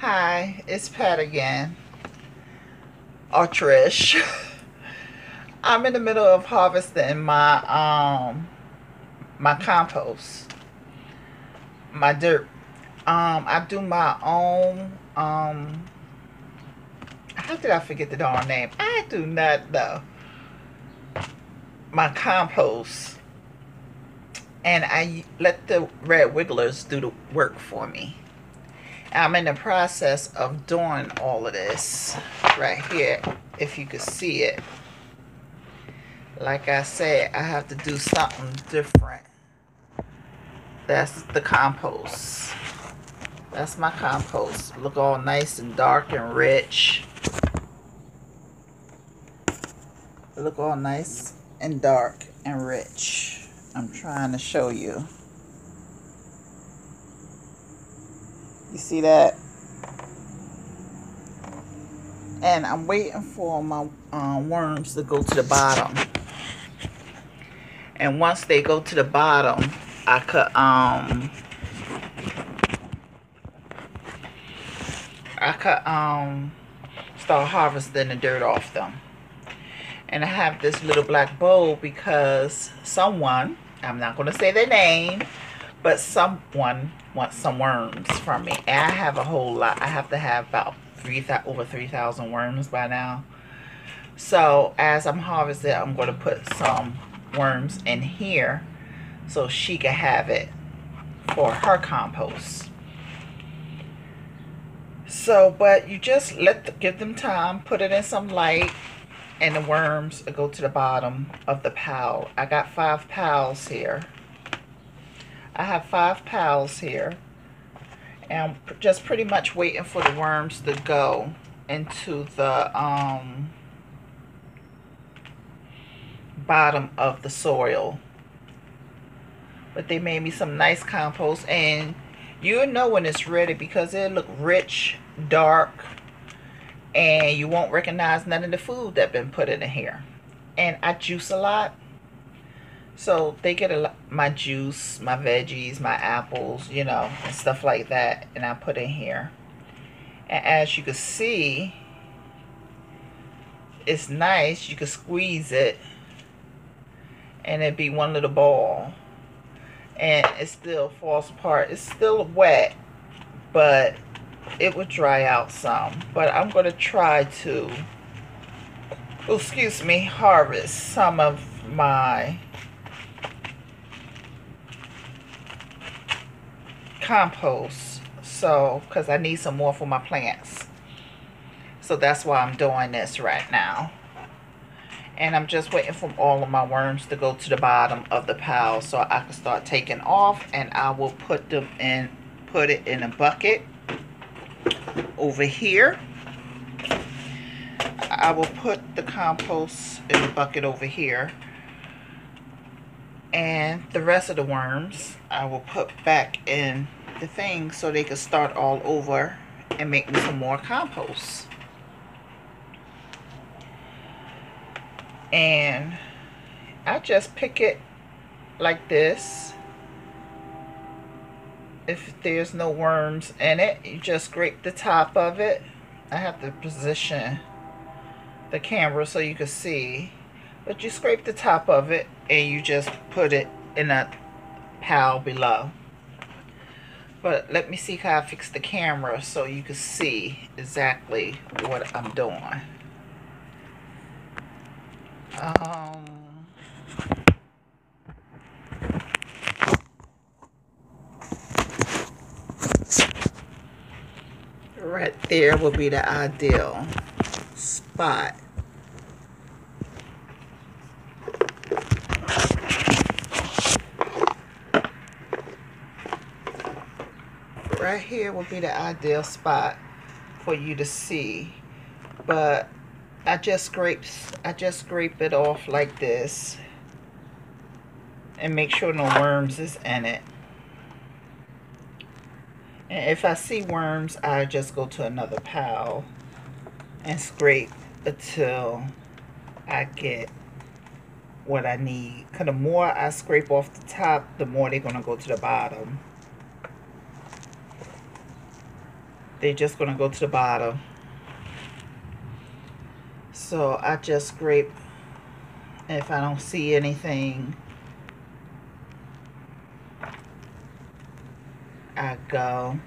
Hi, it's Pat again. Or Trish. I'm in the middle of harvesting my um my compost. My dirt. Um I do my own um how did I forget the darn name? I do not know. My compost. And I let the red wigglers do the work for me. I'm in the process of doing all of this right here, if you could see it. Like I said, I have to do something different. That's the compost. That's my compost. Look all nice and dark and rich. Look all nice and dark and rich. I'm trying to show you. You see that? And I'm waiting for my um, worms to go to the bottom. And once they go to the bottom, I could um I could um start harvesting the dirt off them. And I have this little black bowl because someone, I'm not going to say their name, but someone wants some worms from me. And I have a whole lot. I have to have about three over 3,000 worms by now. So as I'm harvesting, I'm going to put some worms in here so she can have it for her compost. So, but you just let the, give them time, put it in some light, and the worms go to the bottom of the pile. I got five piles here. I have five piles here. And I'm just pretty much waiting for the worms to go into the um, bottom of the soil. But they made me some nice compost. And you'll know when it's ready because it look rich, dark, and you won't recognize none of the food that been put in here. And I juice a lot. So they get a my juice, my veggies, my apples, you know, and stuff like that. And I put in here. And as you can see, it's nice. You can squeeze it. And it'd be one little ball. And it still falls apart. It's still wet. But it would dry out some. But I'm going to try to, oh, excuse me, harvest some of my compost. So, because I need some more for my plants. So that's why I'm doing this right now. And I'm just waiting for all of my worms to go to the bottom of the pile so I can start taking off. And I will put them in, put it in a bucket over here. I will put the compost in the bucket over here. And the rest of the worms I will put back in the thing so they can start all over and make me some more compost. And I just pick it like this. If there's no worms in it you just scrape the top of it. I have to position the camera so you can see but you scrape the top of it and you just put it in a pile below but let me see how I fix the camera so you can see exactly what I'm doing um right there will be the ideal spot. Right here will be the ideal spot for you to see. But I just scrape I just scrape it off like this and make sure no worms is in it. And if I see worms, I just go to another pile and scrape until I get what I need. Because the more I scrape off the top, the more they're going to go to the bottom. They're just going to go to the bottom. So I just scrape if I don't see anything. I go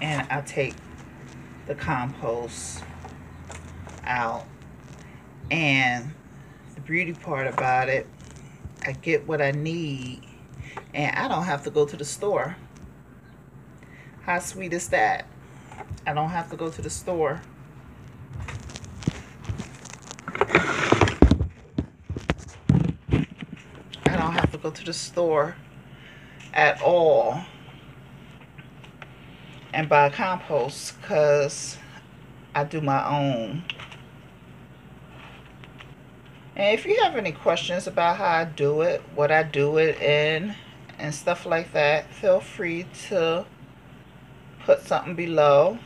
and I take the compost out and the beauty part about it I get what I need and I don't have to go to the store how sweet is that I don't have to go to the store I don't have to go to the store at all and buy compost because I do my own. And if you have any questions about how I do it, what I do it in, and stuff like that, feel free to put something below.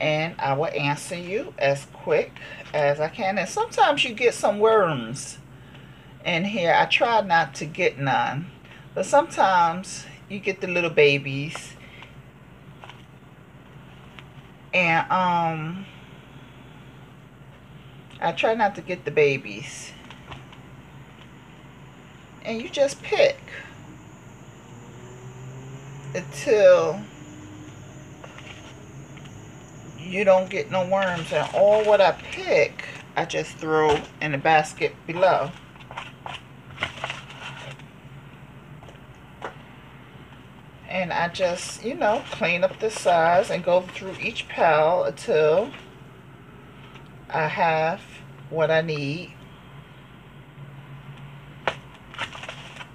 And I will answer you as quick as I can. And sometimes you get some worms in here. I try not to get none. But sometimes you get the little babies and um I try not to get the babies and you just pick until you don't get no worms and all what I pick I just throw in the basket below and I just, you know, clean up the size and go through each pile until I have what I need.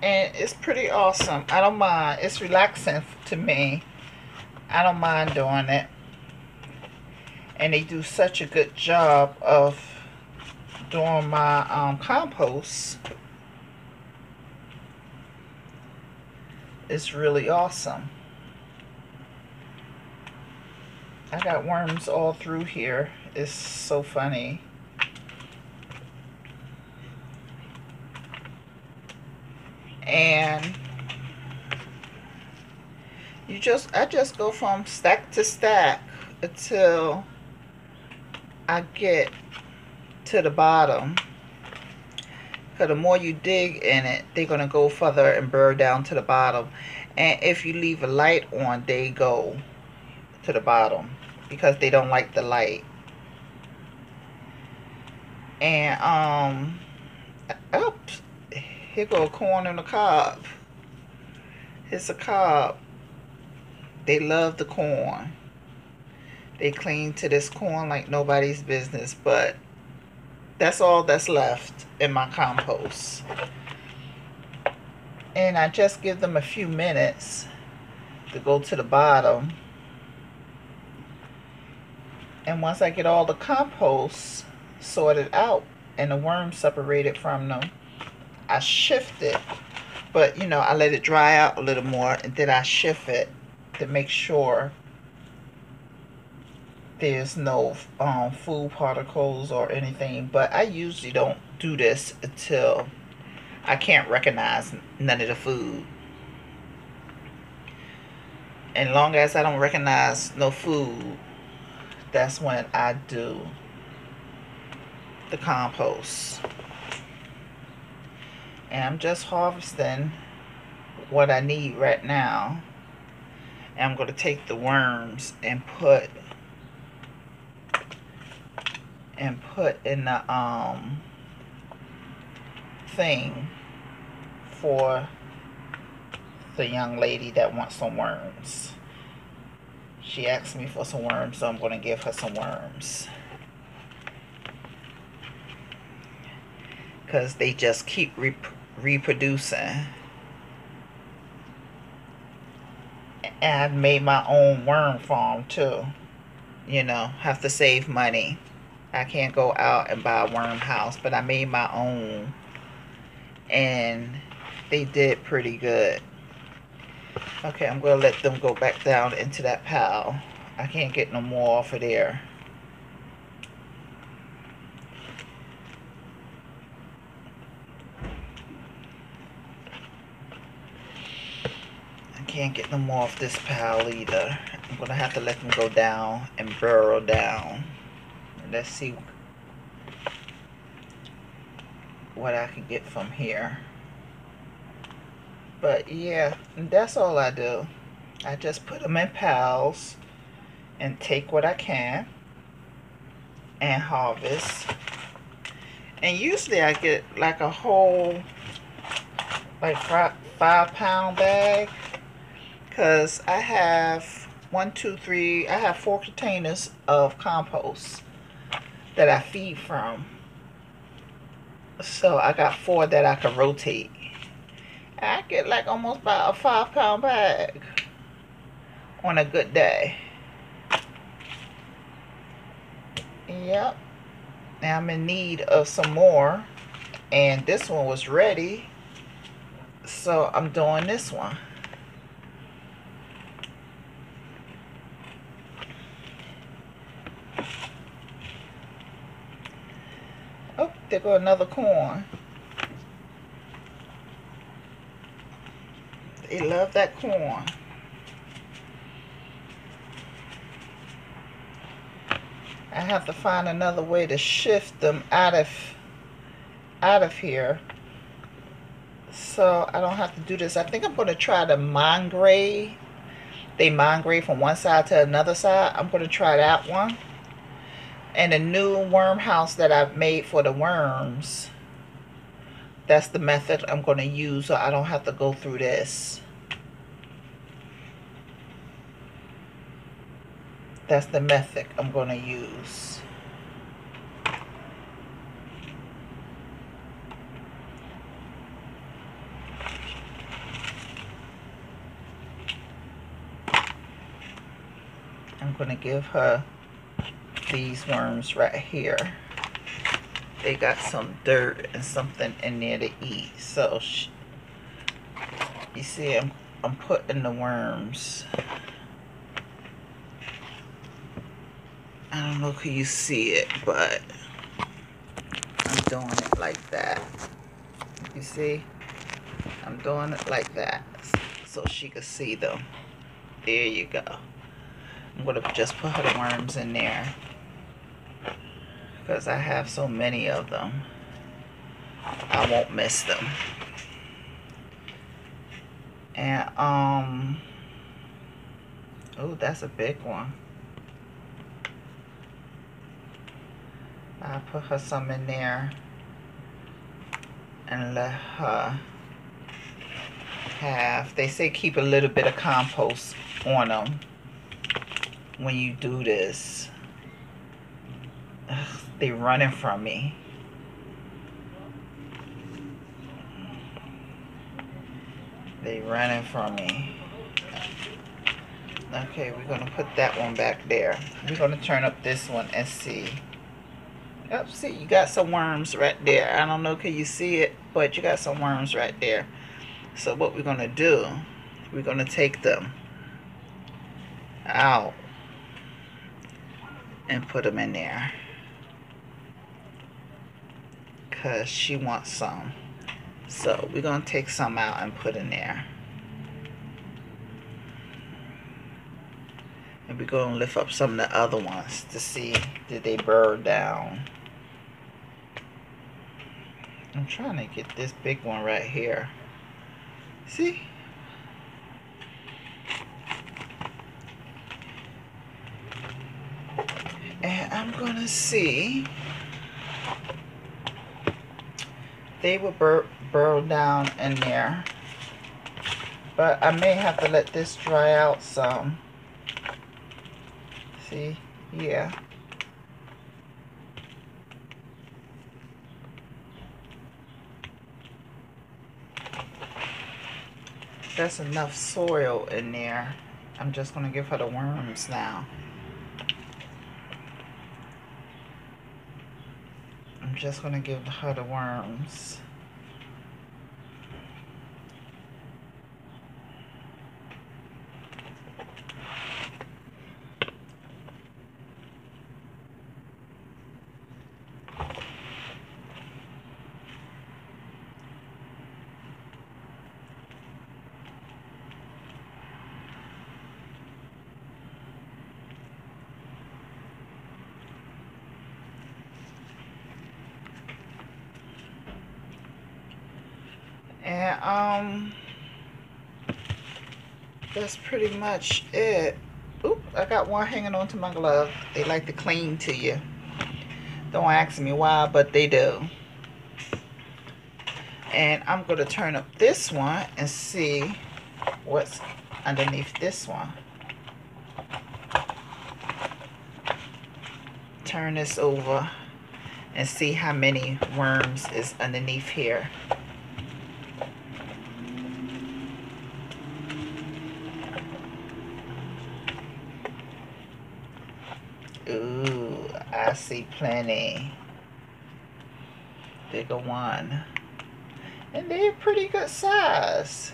And it's pretty awesome. I don't mind. It's relaxing to me. I don't mind doing it. And they do such a good job of doing my um, compost. It's really awesome. I got worms all through here. It's so funny. And you just, I just go from stack to stack until I get to the bottom. Because the more you dig in it, they're going to go further and burr down to the bottom. And if you leave a light on, they go to the bottom. Because they don't like the light. And, um, oops, here go a corn and a cob. It's a cob. They love the corn. They cling to this corn like nobody's business. But that's all that's left in my compost. And I just give them a few minutes to go to the bottom. And once I get all the compost sorted out and the worms separated from them, I shift it. But, you know, I let it dry out a little more and then I shift it to make sure there's no um, food particles or anything but I usually don't do this until I can't recognize none of the food. And long as I don't recognize no food that's when I do the compost. And I'm just harvesting what I need right now. And I'm going to take the worms and put and put in the um thing for the young lady that wants some worms. She asked me for some worms, so I'm going to give her some worms. Because they just keep re reproducing. And I made my own worm farm too. You know, have to save money. I can't go out and buy a worm house, but I made my own. And they did pretty good. Okay, I'm going to let them go back down into that pile. I can't get no more off of there. I can't get no more off this pile either. I'm gonna have to let them go down and burrow down. Let's see what I can get from here. But yeah, that's all I do. I just put them in piles and take what I can and harvest. And usually I get like a whole like five, pound bag because I have one, two, three, I have four containers of compost that I feed from. So I got four that I can rotate. I get like almost about a five pound bag on a good day. Yep. Now I'm in need of some more. And this one was ready. So I'm doing this one. Oh, go another corn. They love that corn. I have to find another way to shift them out of out of here so I don't have to do this. I think I'm going to try to migrate. They migrate from one side to another side. I'm going to try that one. And the new worm house that I've made for the worms. That's the method I'm going to use so I don't have to go through this. That's the method I'm going to use. I'm going to give her these worms right here. They got some dirt and something in there to eat. So, you see, I'm, I'm putting the worms I don't know if you see it, but I'm doing it like that. You see? I'm doing it like that so she can see them. There you go. I'm going to just put her worms in there because I have so many of them. I won't miss them. And, um, oh, that's a big one. I put her some in there and let her have, they say keep a little bit of compost on them when you do this. Ugh, they running from me. They running from me. Okay, we're to put that one back there. We're to turn up this one and see. Yep, see, you got some worms right there. I don't know, can you see it? But you got some worms right there. So what we're to do, we're to take them out and put them in there. Because she wants some. So we're going to take some out and put in there. And we're going to lift up some of the other ones to see did they burn down. I'm trying to get this big one right here. See? And I'm going to see. They will bur burrow down in there. But I may have to let this dry out some. See? Yeah. That's enough soil in there. I'm just going to give her the worms now. I'm just going to give her the worms. That's pretty much it. Oop, I got one hanging onto my glove. They like to cling to you. Don't ask me why, but they do. And I'm going to turn up this one and see what's underneath this one. Turn this over and see how many worms is underneath here. I see plenty. Bigger one. And they're pretty good size.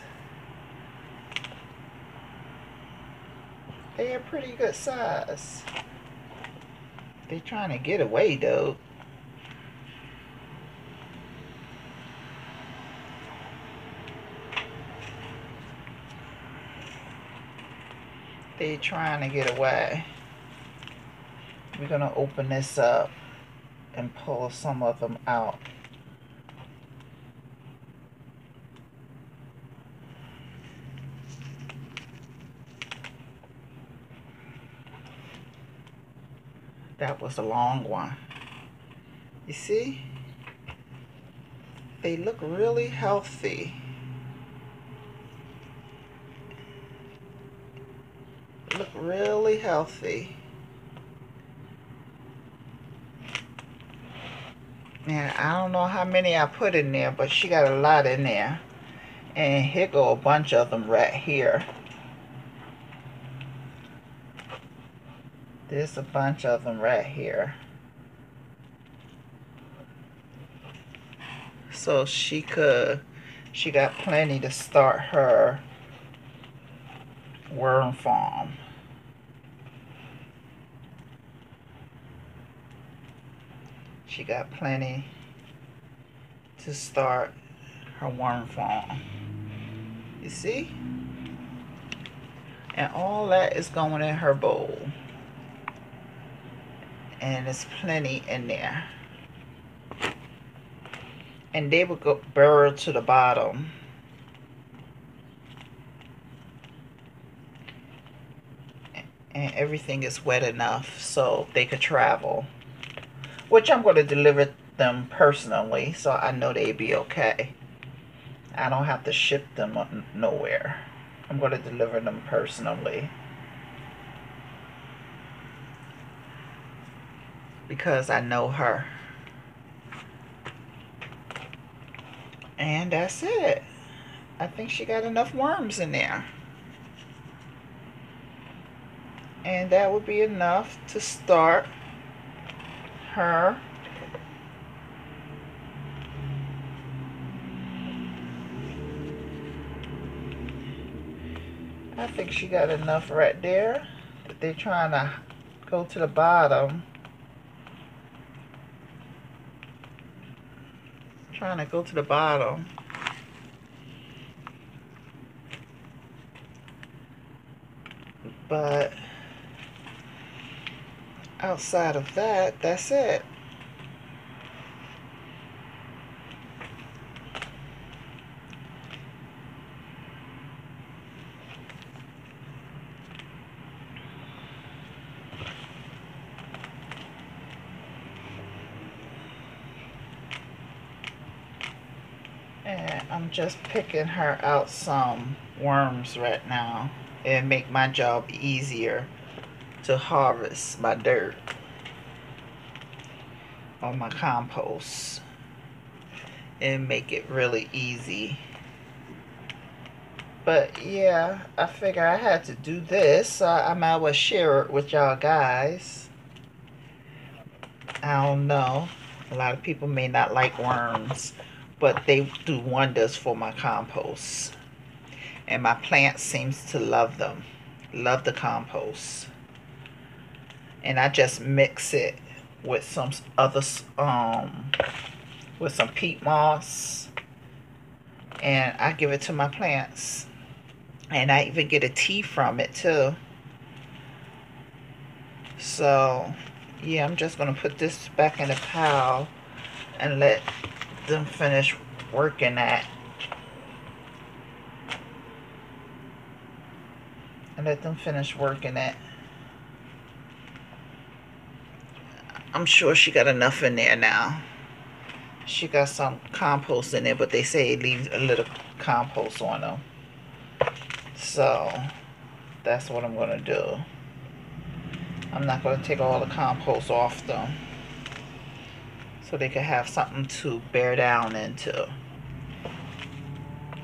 They're pretty good size. They're trying to get away though. They're trying to get away. We're going to open this up and pull some of them out. That was a long one. You see? They look really healthy. Look really healthy. And I don't know how many I put in there, but she got a lot in there. And here go a bunch of them right here. There's a bunch of them right here. So she could, she got plenty to start her worm farm. She got plenty to start her worm farm. You see? And all that is going in her bowl and there's plenty in there and they will go burrow to the bottom and everything is wet enough so they could travel which I'm going to deliver them personally so I know they'd be okay I don't have to ship them nowhere I'm going to deliver them personally because I know her. And that's it. I think she got enough worms in there. And that would be enough to start her I think she got enough right there that they're trying to go to the bottom trying to go to the bottom. But outside of that, that's it. And I'm just picking her out some worms right now and make my job easier to harvest my dirt on my compost and make it really easy. But yeah, I figure I had to do this, so I might as well share it with y'all guys. I don't know. A lot of people may not like worms but they do wonders for my compost. And my plant seems to love them, love the compost and I just mix it with some other um with some peat moss and I give it to my plants. And I even get a tea from it too. So yeah I'm just gonna put this back in the pile and let them finish working that. And let them finish working it. I'm sure she got enough in there now. She got some compost in there, but they say leave a little compost on them. So that's what I'm going to do. I'm not going to take all the compost off them. So they can have something to bear down into.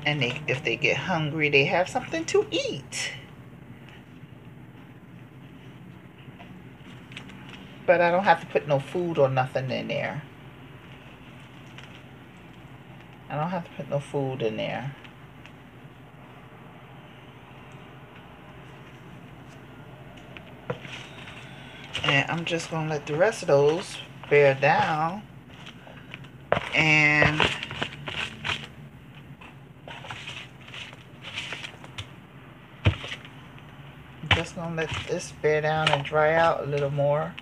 And they, if they get hungry, they have something to eat. But I don't have to put no food or nothing in there. I don't have to put no food in there. And I'm just going to let the rest of those bear down. And just going to let this bear down and dry out a little more.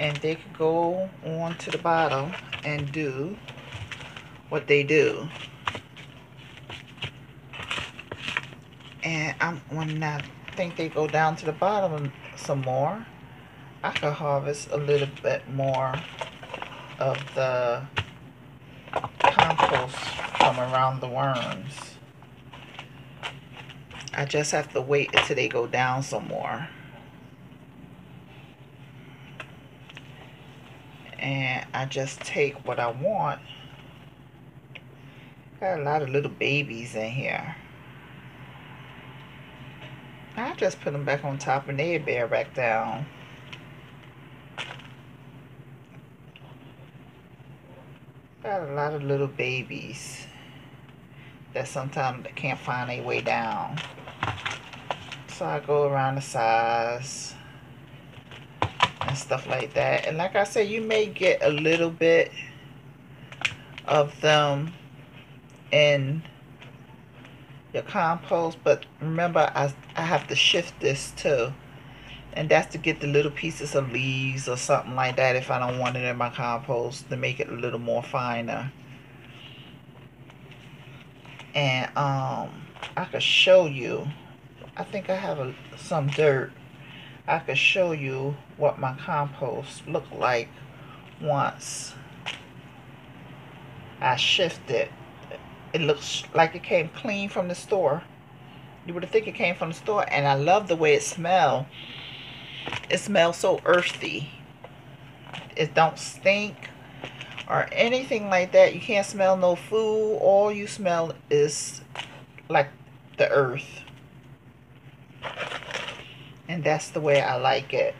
And they could go on to the bottom and do what they do. And I'm when I think they go down to the bottom some more, I could harvest a little bit more of the compost from around the worms. I just have to wait until they go down some more. And I just take what I want Got a lot of little babies in here. I just put them back on top and they bear back down. Got a lot of little babies that sometimes can't find their way down. So I go around the size and stuff like that. And like I said, you may get a little bit of them in your compost but remember I, I have to shift this too. And that's to get the little pieces of leaves or something like that if I don't want it in my compost to make it a little more finer. And um I could show you I think I have a, some dirt I could show you what my compost looked like once I shift it it looks like it came clean from the store. You would think it came from the store. And I love the way it smells. It smells so earthy. It don't stink or anything like that. You can't smell no food. All you smell is like the earth. And that's the way I like it.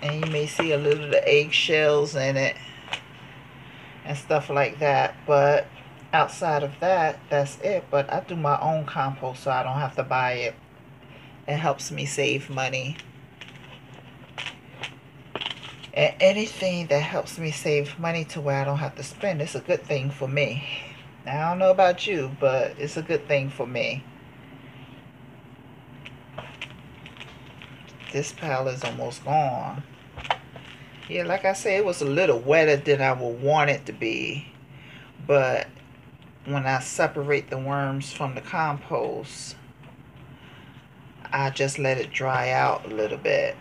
And you may see a little of the eggshells in it and stuff like that. But outside of that, that's it. But I do my own compost so I don't have to buy it. It helps me save money. And anything that helps me save money to where I don't have to spend, it's a good thing for me. I don't know about you, but it's a good thing for me. This pile is almost gone. Yeah, like I said, it was a little wetter than I would want it to be. But when I separate the worms from the compost, I just let it dry out a little bit.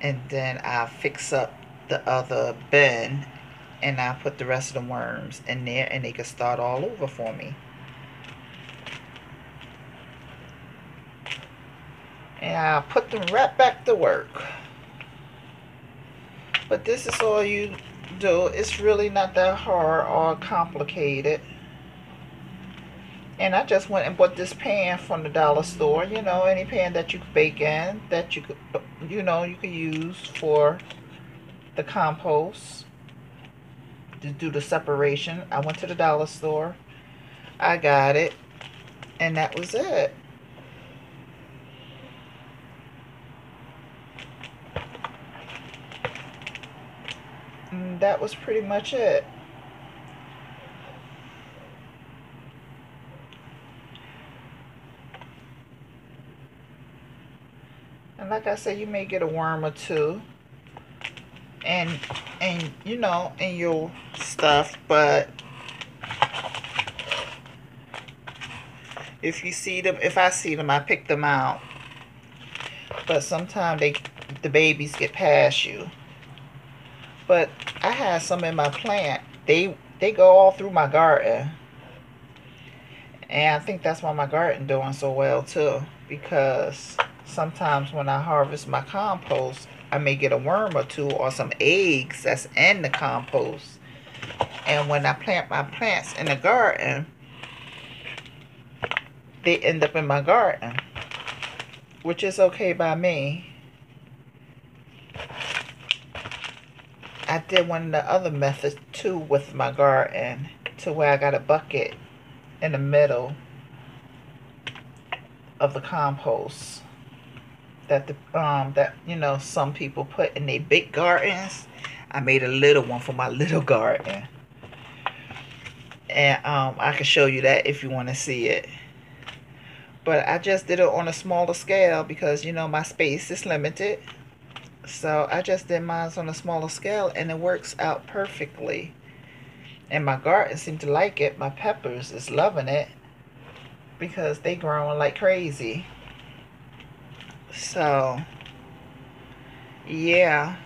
And then I fix up the other bin and I put the rest of the worms in there and they can start all over for me. And I put them right back to work. But this is all you do. It's really not that hard or complicated. And I just went and bought this pan from the dollar store. You know, any pan that you bake in that you could, you know, you could use for the compost to do the separation. I went to the dollar store. I got it. And that was it. And that was pretty much it. And like I said, you may get a worm or two. And, and you know, in your stuff, but If you see them, if I see them, I pick them out. But sometimes they, the babies get past you. But I have some in my plant. They they go all through my garden. And I think that's why my garden doing so well too. Because sometimes when I harvest my compost, I may get a worm or two or some eggs that's in the compost. And when I plant my plants in the garden, they end up in my garden, which is okay by me. I did one of the other methods too with my garden to where I got a bucket in the middle of the compost that the um that you know some people put in their big gardens. I made a little one for my little garden. And um I can show you that if you want to see it. But I just did it on a smaller scale because you know my space is limited. So I just did mine on a smaller scale and it works out perfectly. And my garden seemed to like it. My peppers is loving it because they growing like crazy. So, yeah,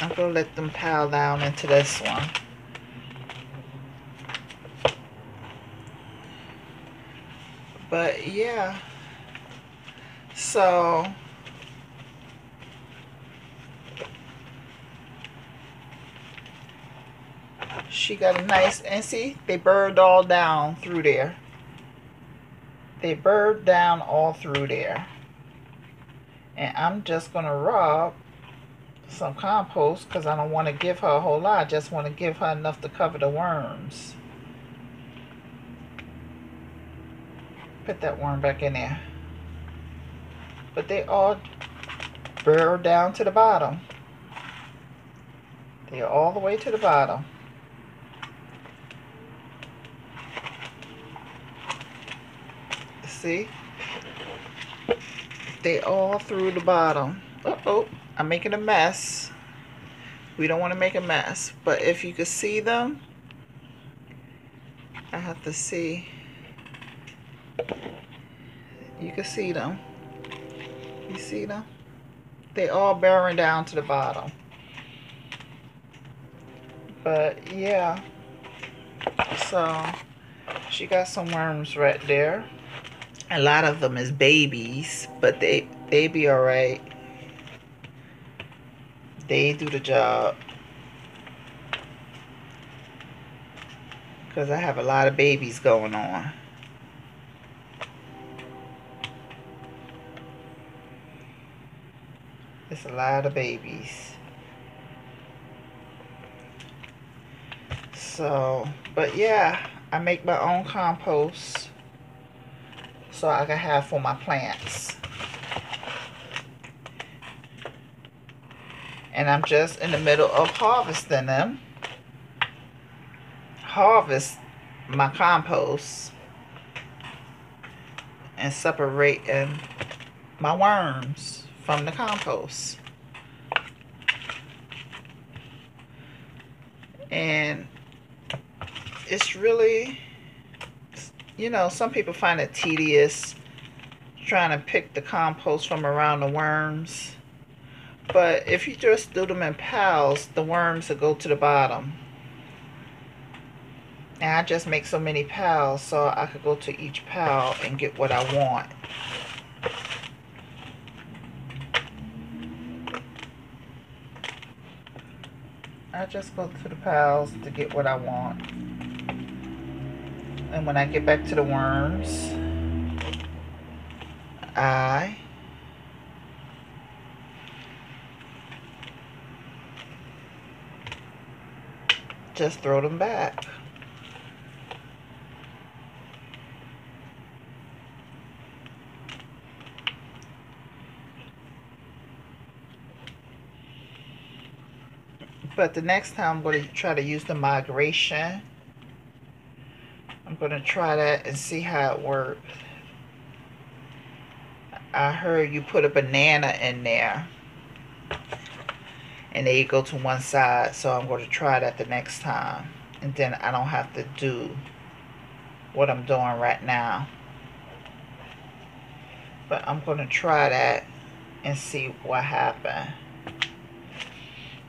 I'm going to let them pile down into this one. But, yeah, so, she got a nice, and see, they burrowed all down through there. They burrowed down all through there and I'm just to rub some compost because I don't want to give her a whole lot. I just want to give her enough to cover the worms. Put that worm back in there. But they all burrow down to the bottom. They're all the way to the bottom. See? They all through the bottom. Uh-oh, I'm making a mess. We don't want to make a mess. But if you could see them, I have to see. You can see them. You see them? They all bearing down to the bottom. But yeah. So she got some worms right there a lot of them is babies, but they they be all right. They do the job. Because I have a lot of babies going on. It's a lot of babies. So, but yeah, I make my own compost so I can have for my plants. And I'm just in the middle of harvesting them. Harvest my compost and separating my worms from the compost. And it's really you know, some people find it tedious trying to pick the compost from around the worms. But if you just do them in piles, the worms will go to the bottom. And I just make so many piles so I could go to each pile and get what I want. I just go to the piles to get what I want. And when I get back to the worms, I just throw them back. But the next time I'm going to try to use the migration going to try that and see how it works. I heard you put a banana in there. And they go to one side. So I'm going to try that the next time. And then I don't have to do what I'm doing right now. But I'm going to try that and see what happened.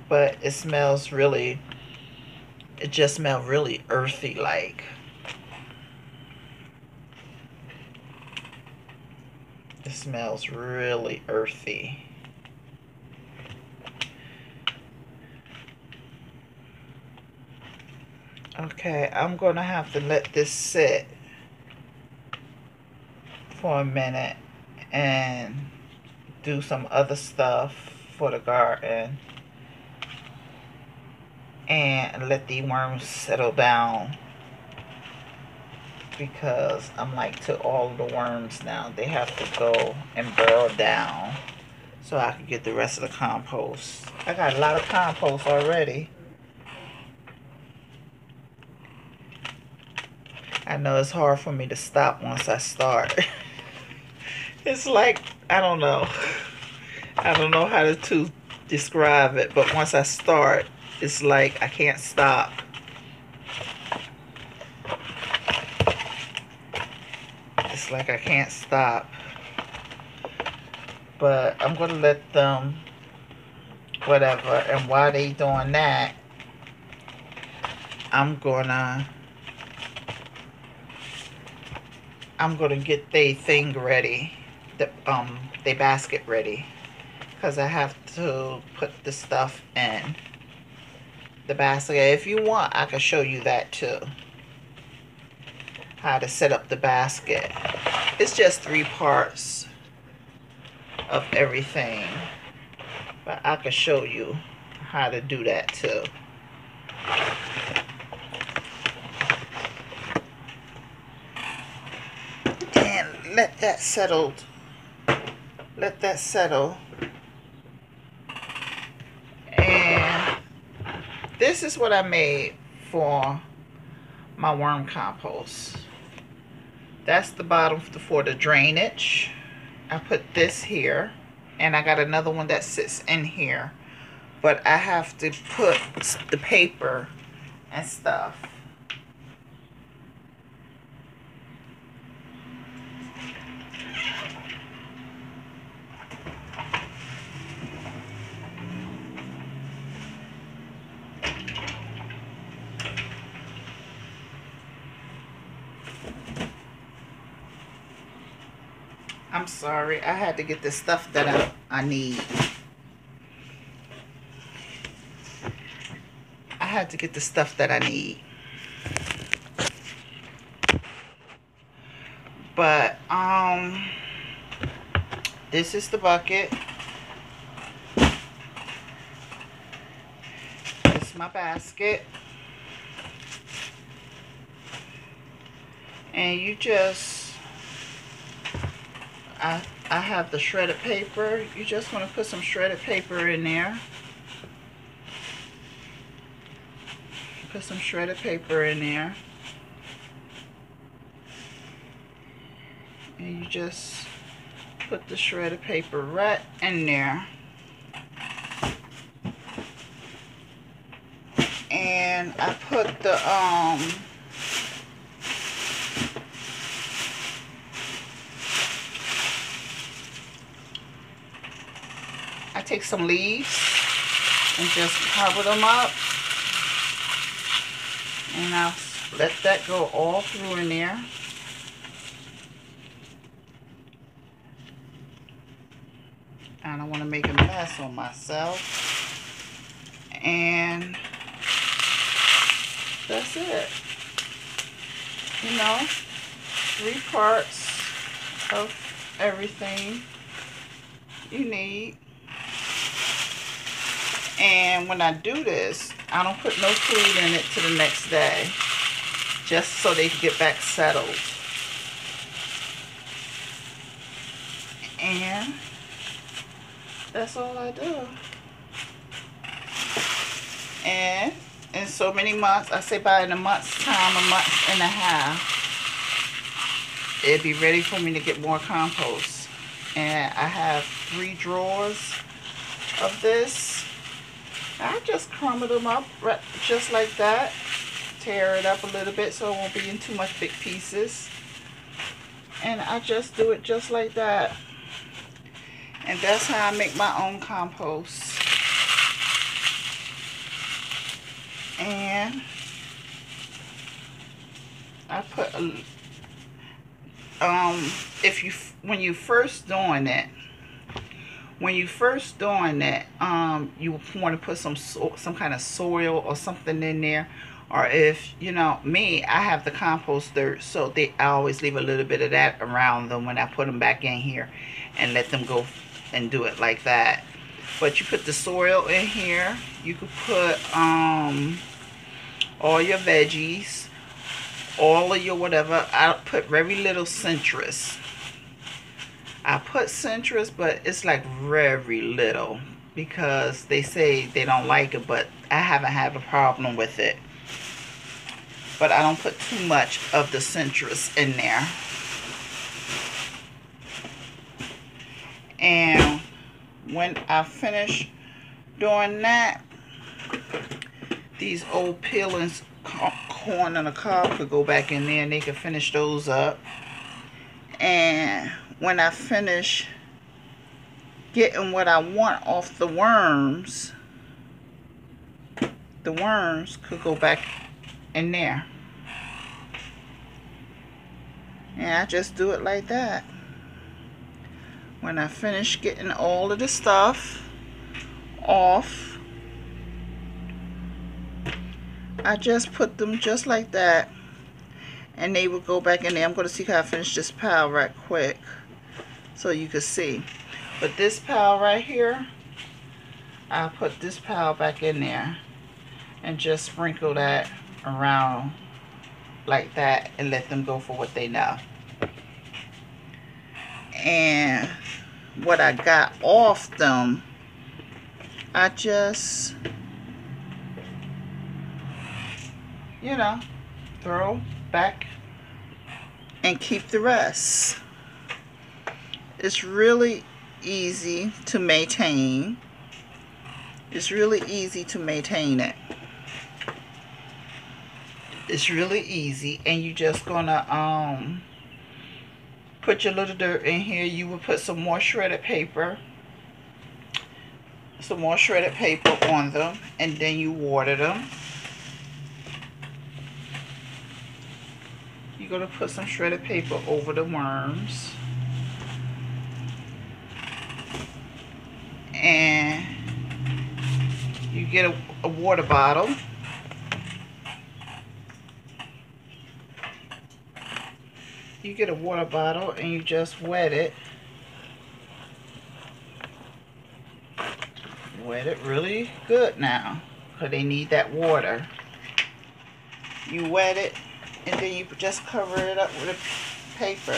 But it smells really, it just smells really earthy like. It smells really earthy. Okay, I'm going to have to let this sit for a minute and do some other stuff for the garden and let the worms settle down because I'm like to all the worms now they have to go and burrow down so I can get the rest of the compost I got a lot of compost already I know it's hard for me to stop once I start. it's like, I don't know. I don't know how to, to describe it, but once I start, it's like I can't stop. Like I can't stop. But I'm going to let them, whatever. And while they doing that, I'm going to I'm gonna get the thing ready, the um the basket ready, because I have to put the stuff in the basket. If you want, I can show you that too. How to set up the basket. It's just three parts of everything, but I can show you how to do that too. And let that settle. Let that settle. And this is what I made for my worm compost. That's the bottom for the drainage. I put this here. And I got another one that sits in here. But I have to put the paper and stuff I'm sorry. I had to get the stuff that I, I need. I had to get the stuff that I need. But, um, this is the bucket. This is my basket. And you just I, I have the shredded paper. You just want to put some shredded paper in there. Put some shredded paper in there. And you just put the shredded paper right in there. And I put the um take some leaves and just cover them up. And I'll let that go all through in there. I don't want to make a mess on myself. And that's it. You know, three parts of everything you need. And when I do this, I don't put no food in it to the next day. Just so they can get back settled. And that's all I do. And in so many months, I say by in a month's time, a month and a half, it'd be ready for me to get more compost. And I have three drawers of this I just crumble them up right, just like that. Tear it up a little bit so it won't be in too much big pieces. And I just do it just like that. And that's how I make my own compost. And I put a, um if you when you first doing it when you first doing it um you want to put some so, some kind of soil or something in there or if you know me I have the compost dirt so they I always leave a little bit of that around them when I put them back in here and let them go and do it like that. But you put the soil in here you could put um all your veggies all of your whatever I put very little citrus I put citrus but it's like very little because they say they don't like it but I haven't had a problem with it but I don't put too much of the citrus in there. And when I finish doing that, these old peelings, corn and a cob could go back in there and they can finish those up. And when I finish getting what I want off the worms, the worms could go back in there. And I just do it like that. When I finish getting all of the stuff off, I just put them just like that. And they will go back in there. I'm going to see how I finish this pile right quick. So you can see. But this pile right here, I'll put this pile back in there. And just sprinkle that around like that and let them go for what they know. And what I got off them, I just, you know, throw back and keep the rest. It's really easy to maintain. It's really easy to maintain it. It's really easy and you're just gonna um put your little dirt in here. You will put some more shredded paper some more shredded paper on them and then you water them. You're gonna put some shredded paper over the worms and you get a, a water bottle you get a water bottle and you just wet it. Wet it really good now because they need that water. You wet it and then you just cover it up with a paper.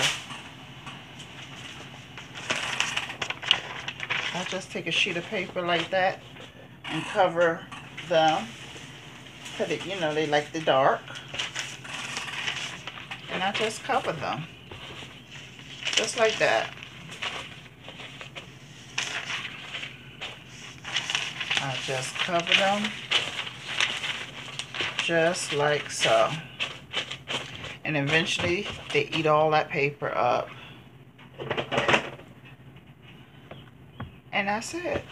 I just take a sheet of paper like that and cover them. Cause it, you know, they like the dark. And I just cover them. Just like that. I just cover them just like so. And eventually they eat all that paper up and that's it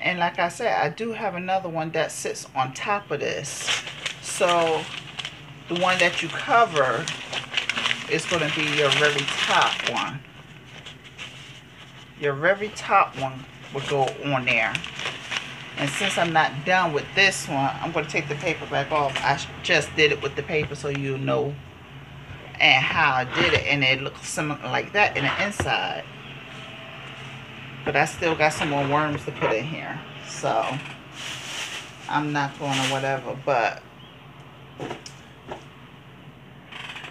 and like I said I do have another one that sits on top of this so the one that you cover is going to be your very top one. Your very top one will go on there. And since I'm not done with this one, I'm going to take the paper back off. I just did it with the paper so you know and how I did it. And it looks similar like that in the inside. But I still got some more worms to put in here. So, I'm not going to whatever. But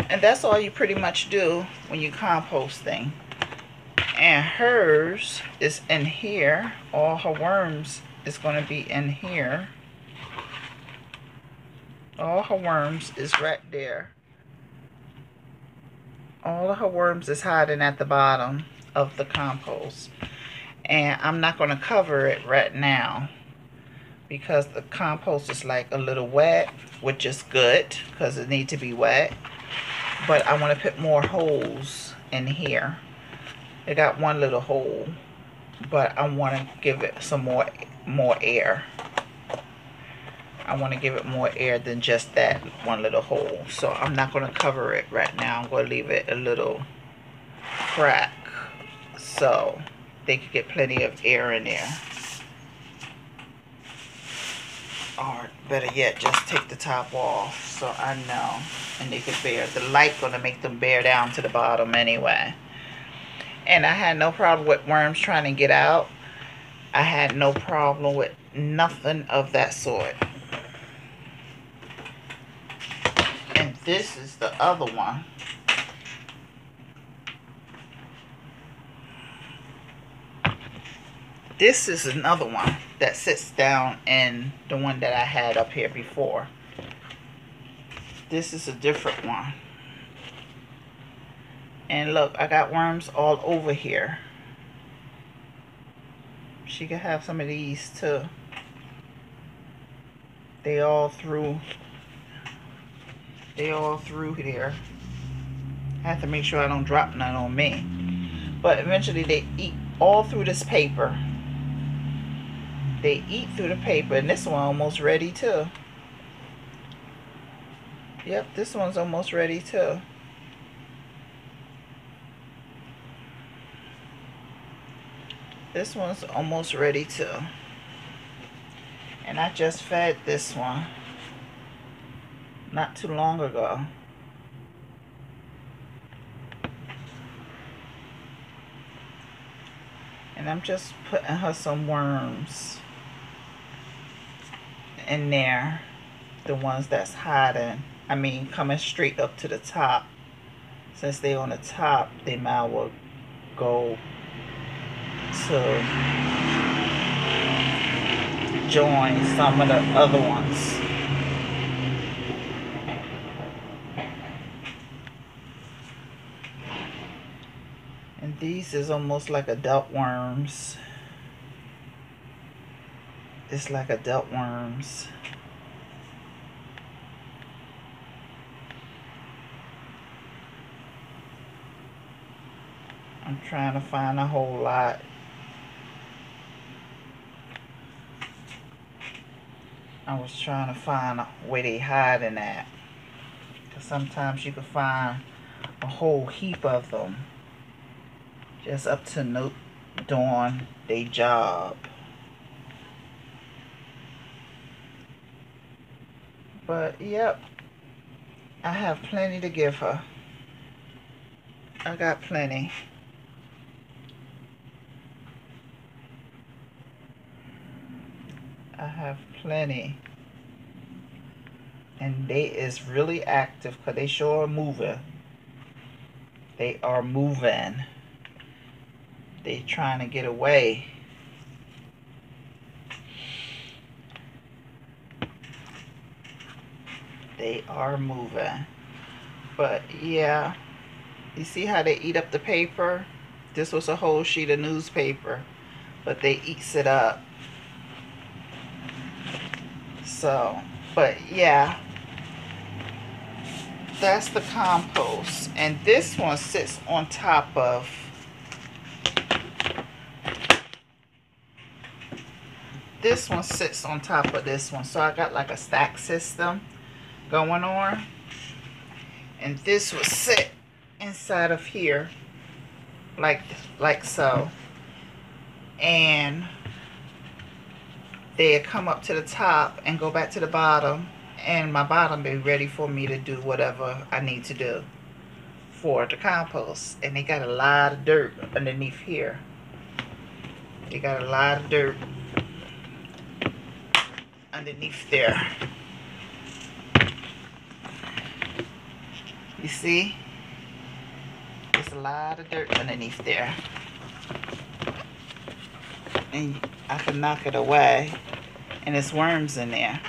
and that's all you pretty much do when you composting. And hers is in here. All her worms is going to be in here. All her worms is right there. All of her worms is hiding at the bottom of the compost. And I'm not going to cover it right now because the compost is like a little wet, which is good because it needs to be wet but I want to put more holes in here It got one little hole, but I want to give it some more more air. I want to give it more air than just that one little hole. So I'm not going to cover it right now. I'm going to leave it a little crack so they could get plenty of air in there. Or better yet, just take the top off so I know. And they could bear. The light going to make them bear down to the bottom anyway. And I had no problem with worms trying to get out. I had no problem with nothing of that sort. And this is the other one. This is another one that sits down in the one that I had up here before. This is a different one. And look, I got worms all over here. She could have some of these too. They all through they all through here. I have to make sure I don't drop none on me. But eventually they eat all through this paper. They eat through the paper. And this one almost ready too. Yep, this one's almost ready too. This one's almost ready too. And I just fed this one not too long ago. And I'm just putting her some worms in there. The ones that's hiding. I mean, coming straight up to the top. Since they on the top, they might well go to join some of the other ones. And these is almost like adult worms. It's like adult worms. I'm trying to find a whole lot. I was trying to find where they hiding at. Because sometimes you can find a whole heap of them just up to no doing their job. But yep, I have plenty to give her. I got plenty. I have plenty. And they is really active because they sure are moving. They are moving they trying to get away. They are moving. But yeah, you see how they eat up the paper? This was a whole sheet of newspaper, but they eats it up. So, but yeah, that's the compost. And this one sits on top of this one sits on top of this one. So I got like a stack system going on. And this will sit inside of here like like so. And they come up to the top and go back to the bottom and my bottom be ready for me to do whatever I need to do for the compost. And they got a lot of dirt underneath here. They got a lot of dirt underneath there. You see? There's a lot of dirt underneath there. And I can knock it away. And there's worms in there.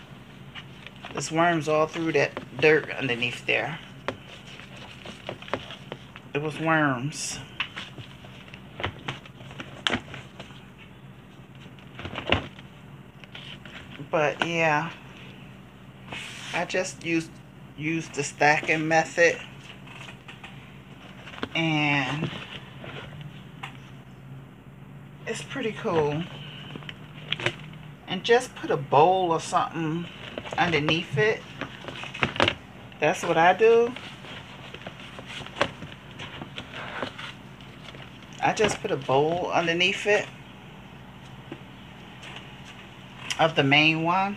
There's worms all through that dirt underneath there. It was worms. but yeah I just used used the stacking method and it's pretty cool. And just put a bowl or something underneath it. That's what I do. I just put a bowl underneath it of the main one.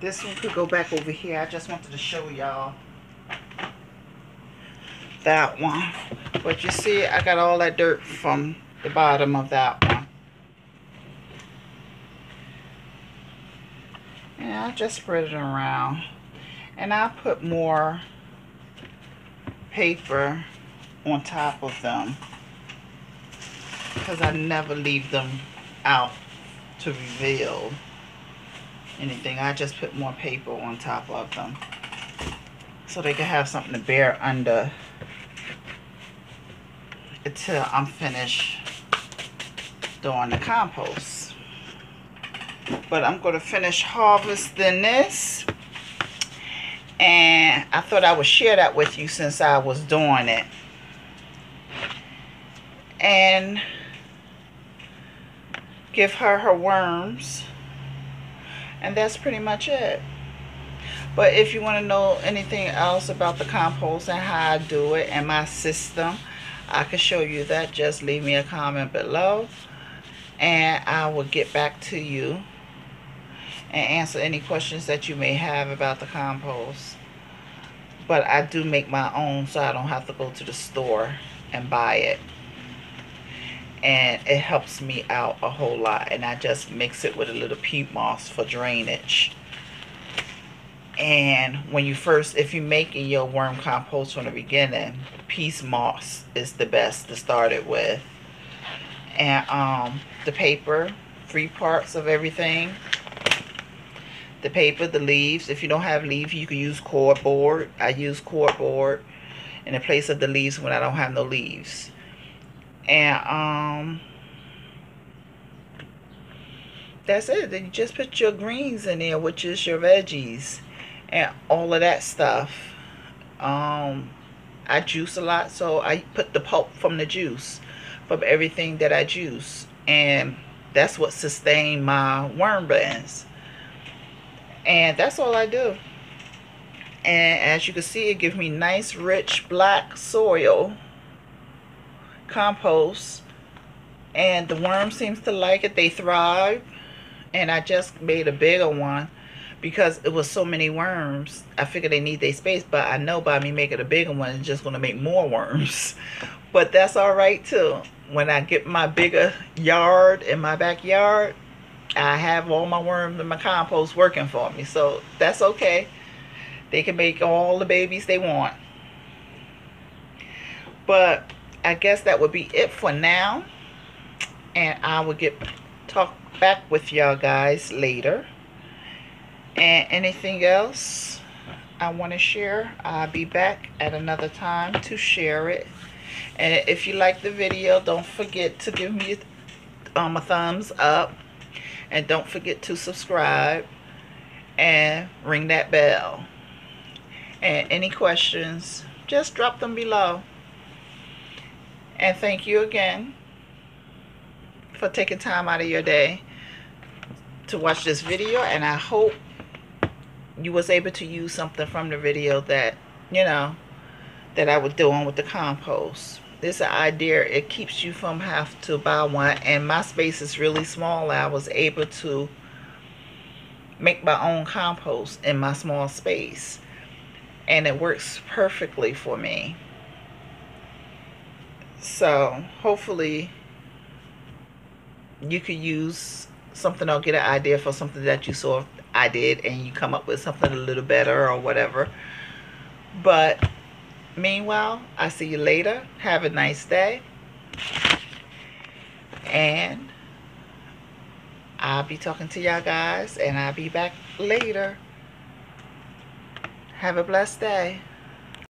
This one could go back over here. I just wanted to show y'all that one. But you see, I got all that dirt from the bottom of that one. And I just spread it around. And I put more paper on top of them because I never leave them out to reveal anything. I just put more paper on top of them so they can have something to bear under until I'm finished doing the compost. But I'm going to finish harvesting this. And I thought I would share that with you since I was doing it. And give her her worms. And that's pretty much it. But if you want to know anything else about the compost and how I do it and my system, I can show you that. Just leave me a comment below. And I will get back to you and answer any questions that you may have about the compost. But I do make my own so I don't have to go to the store and buy it. And it helps me out a whole lot. And I just mix it with a little peat moss for drainage. And when you first, if you're making your worm compost from the beginning, peat moss is the best to start it with. And um, the paper, three parts of everything the paper, the leaves. If you don't have leaves, you can use cardboard. I use cardboard in the place of the leaves when I don't have no leaves. And um, that's it. Then you just put your greens in there, which is your veggies and all of that stuff. Um, I juice a lot, so I put the pulp from the juice from everything that I juice. And that's what sustained my worm blends and that's all I do and as you can see it gives me nice rich black soil compost and the worm seems to like it they thrive and I just made a bigger one because it was so many worms I figured they need their space but I know by me making a bigger one it's just going to make more worms but that's all right too when I get my bigger yard in my backyard I have all my worms and my compost working for me. So that's okay. They can make all the babies they want. But I guess that would be it for now. And I will get talk back with y'all guys later. And anything else I want to share, I'll be back at another time to share it. And if you like the video, don't forget to give me um, a thumbs up and don't forget to subscribe and ring that bell. And any questions, just drop them below. And thank you again for taking time out of your day to watch this video. And I hope you was able to use something from the video that, you know, that I was doing with the compost. This idea it keeps you from have to buy one. And my space is really small. I was able to make my own compost in my small space. And it works perfectly for me so hopefully you could use something or get an idea for something that you saw I did and you come up with something a little better or whatever but Meanwhile, I see you later. Have a nice day. And I'll be talking to y'all guys and I'll be back later. Have a blessed day.